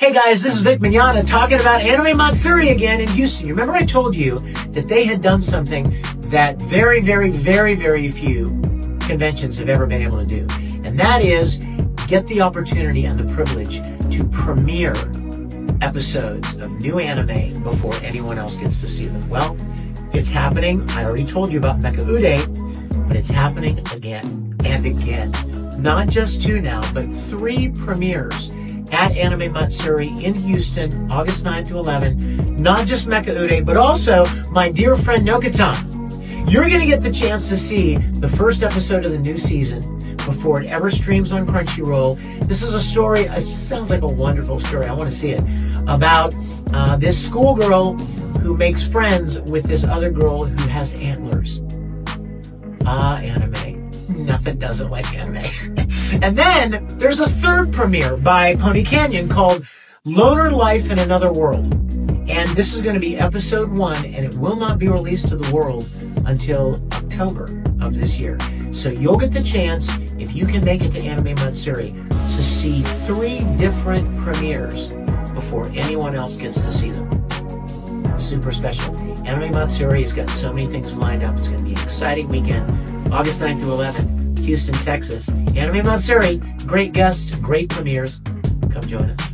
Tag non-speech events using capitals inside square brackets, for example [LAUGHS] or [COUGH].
Hey guys, this is Vic Mignogna talking about Anime Matsuri again in Houston. Remember I told you that they had done something that very, very, very, very few conventions have ever been able to do. And that is get the opportunity and the privilege to premiere episodes of new anime before anyone else gets to see them. Well, it's happening. I already told you about Mecha Ude, but it's happening again and again. Not just two now, but three premieres at Anime Matsuri in Houston, August 9 to 11. Not just Mecha Ude, but also My Deer Friend Nokatan. You're going to get the chance to see the first episode of the new season before it ever streams on Crunchyroll. This is a story, it sounds like a wonderful story. I want to see it. About uh, this schoolgirl who makes friends with this other girl who has antlers. Ah, anime. Nothing does it like anime. [LAUGHS] and then there's a third premiere by Pony Canyon called Loner Life in Another World. And this is going to be episode one, and it will not be released to the world until October of this year. So you'll get the chance, if you can make it to Anime Matsuri, to see three different premieres before anyone else gets to see them. Super special. Anime Matsuri has got so many things lined up. It's going to be an exciting weekend. August 9th to 11th, Houston, Texas. Anime Matsuri, great guests, great premieres. Come join us.